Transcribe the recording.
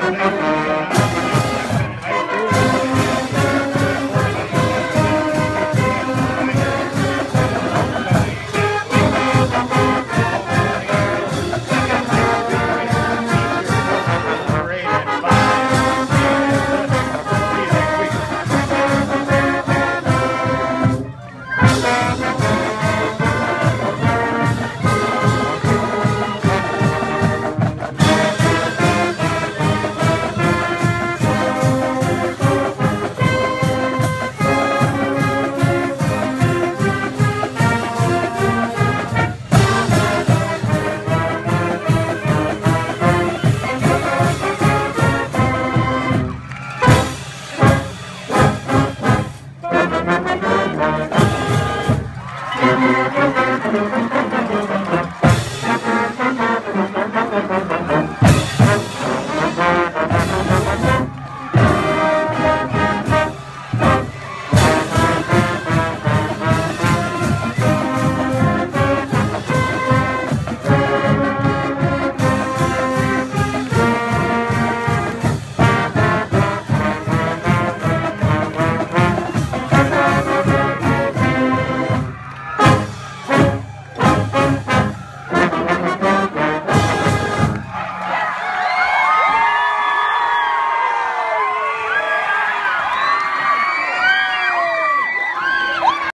Música